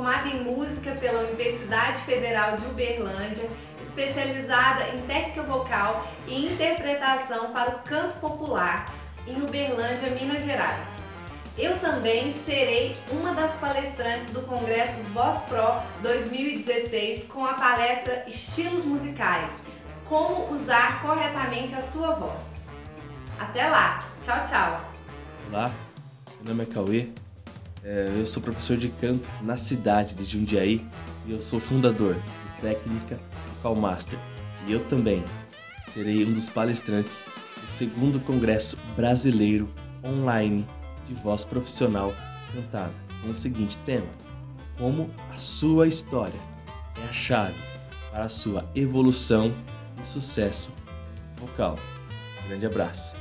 formada em música pela Universidade Federal de Uberlândia, especializada em técnica vocal e interpretação para o canto popular em Uberlândia, Minas Gerais. Eu também serei uma das palestrantes do Congresso Voz Pro 2016 com a palestra Estilos Musicais Como usar corretamente a sua voz. Até lá! Tchau, tchau! Olá, meu nome é Cauê, é, eu sou professor de canto na cidade de Jundiaí e eu sou fundador de técnica Vocal Master. E eu também serei um dos palestrantes do segundo Congresso Brasileiro Online de Voz Profissional Cantada, com o seguinte tema: Como a sua história é a chave para a sua evolução e sucesso vocal. Grande abraço.